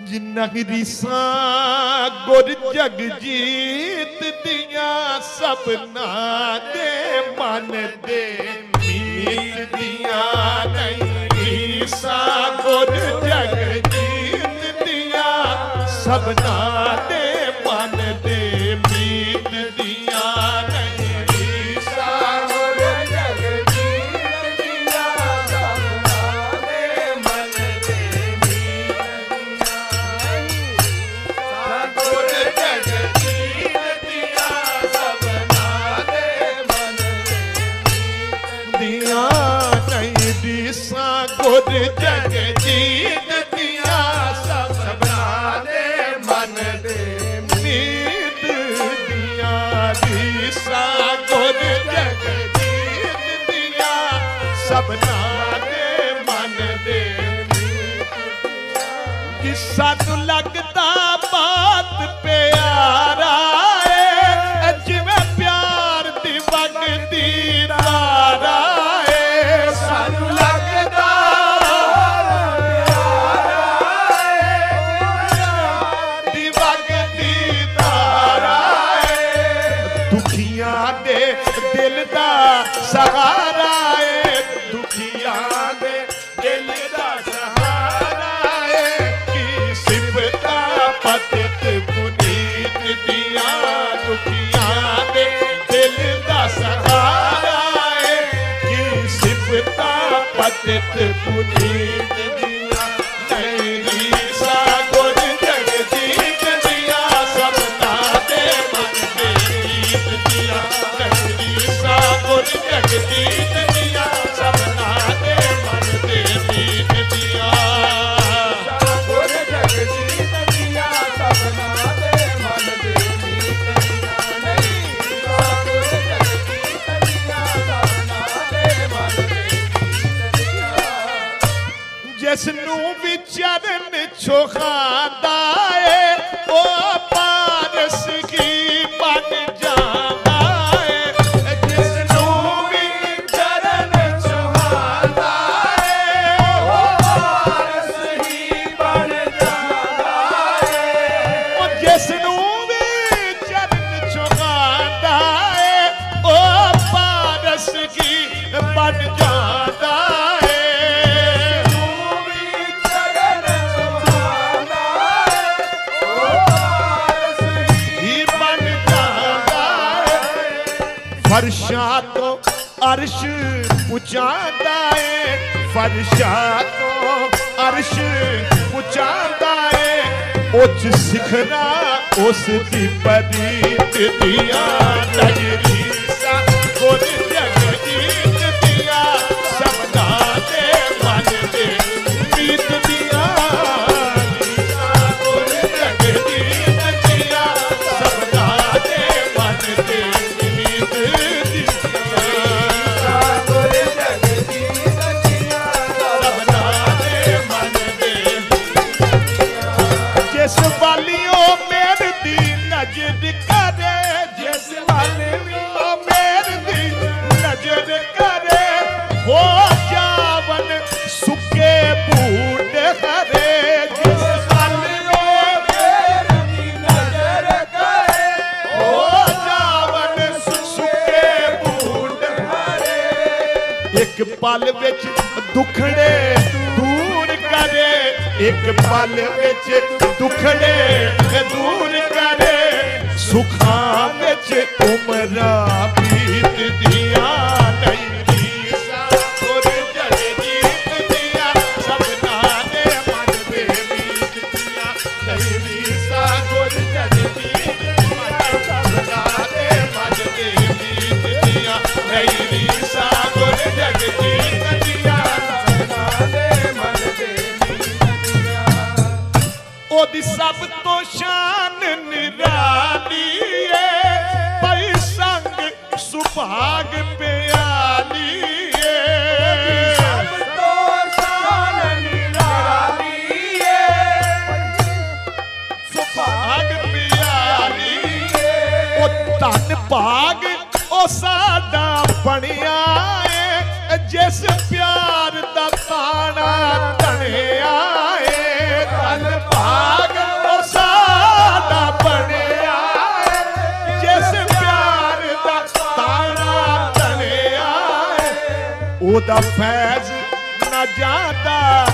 ਜਿਨ੍ਹਾਂ ਦੀ ਸਾਂ ਗੁਰ ਜਗ ਜੀਤ ਦੀਆਂ ਸਭਨਾ ਦੇ ਮਨ ਦੇ ਮੀਤ ਦੀਆਂ ਨਹੀਂ ਸਾਂ ਗੁਰ ਜਗ ਜੀਤ ਦੀਆਂ ਸਭਨਾ ਬਣਾ ਮਨ ਦੇ ਕਿੱਸਾ ਲੱਗਦਾ ਜਿਸ ਨੂੰ ਵਿਚਰਨ ਛੋਖਾਂਦਾ ਏ ਉਹ ਫਰਸ਼ਾ ਤੋਂ ਅਰਸ਼ ਪੁਚਾਂਦਾ ਏ। ਫਰਸ਼ਾ ਤੋਂ ਅਰਸ਼ ਪੁਚਾਂਦਾ ਏ। ਉੱਚ ਸਿਖਰਾ ਉਸ ਦੀ ਪਦੀਤ ਦੀਆਂ ਨਜਰੀਸਾ ਕੋਲ دکھ دور ایک پل پے دور کرے سامان چمر پیت گیا ਉਹਦੀ ਸਭ ਤੋਂ ਸ਼ਾਨ ਨਿਰਾਲੀ ਏ। ਭਾਈ ਸੰਗ ਸੁਭਾਗ ਪਿਆਲੀ ਏ। ਸਭ ਸੁਭਾਗ ਪਿਆਲੀ ਏ। ਭਾਗ ਉਹ ਸਾਡਾ ਬਣਿਆ ਉਹਦਾ ਫੈਜ਼ ਨਾ ਜਾਂਦਾ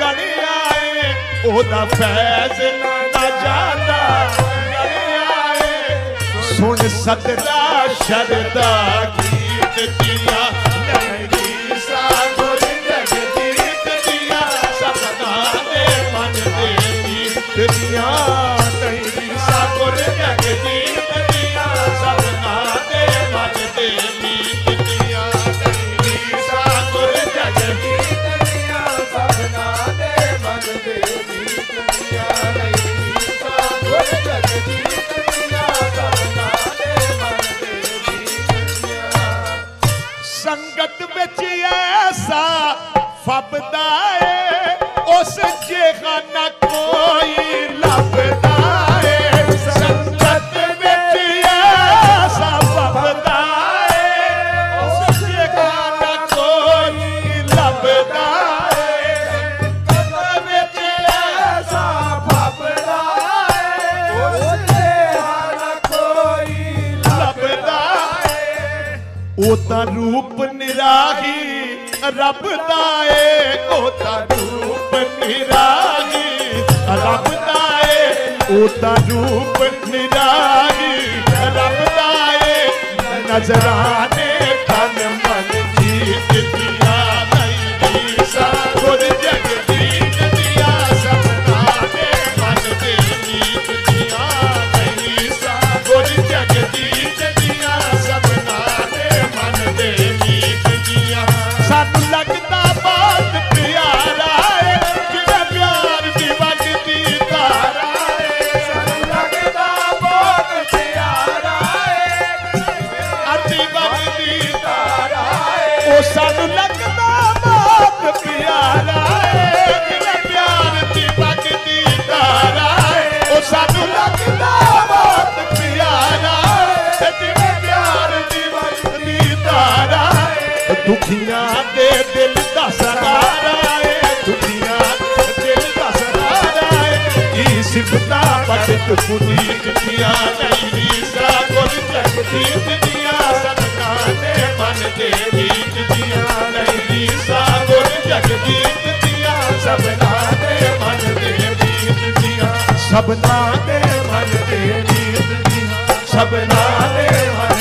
ਗਣਿਆ ਏ ਉਹਦਾ ਫੈਜ਼ ਨਾ ਜਾਂਦਾ ਗਣਿਆ ਏ ਸੁਣ ਸਤਰਾ ਸ਼ਰਦਾ ਗੀਤ ਦੀਆਂ। ਨਹਿਰੀ ਸਾਗੁਰ ਜਗਦੀਤ ਦੀਆਂ। ਸਪਨਾ ਦੇ ਮਨ ਦੇ ਗੀਤ ਦੀਆਂ। ਏ ਉਸ ਜਿਹਾ ਕੋਈ ਲੱਭਦਾ ਏ ਸੰਗਤ ਵਿੱਚ ਐਸਾ ਫੱਬਦਾ ਏ ਉਸ ਜਿਹਾ ਨਾ ਕੋਈ ਲੱਭਦਾ ਏ ਸੰਗਤ ਵਿੱਚ ਐਸਾ ਫਾਪੜਾ ਏ ਉਸ ਦੇ ਹਰ ਕੋਈ ਲੱਭਦਾ ਏ ਉਹ ਤਾਂ ਰੂਪ ਨਿਰਾਹੀ ਰੱਬ ਦਾ ਏ ਉਹ ਤਾਂ ਰੂਪ ਨਿਰਾਹੀ ਰੱਬ ਦਾ ਏ ਉਹ ਤਾਂ ਰੂਪ ਨਿਰਾਹੀ ਰੱਬ ਬਖਤ ਪੁਨੀਤ ਦੀਆਂ ਨਹੀਂ ਸਾ ਗੁਰ ਜਗਦੀਤ ਦੀਆਂ ਸਤਨਾ ਦੇ ਮਨ ਦੇ ਰੀਤ ਦੀਆਂ ਨਹੀਂ ਸਾ ਗੁਰ ਜਗਦੀਤ ਦੀਆਂ ਸਭਨਾ ਦੇ ਮਨ ਦੇ ਰੀਤ ਦੀਆਂ ਸਭਨਾ ਦੇ ਮਨ ਦੇ ਰੀਤ ਦੀਆਂ ਸਭਨਾ ਦੇ ਮਨ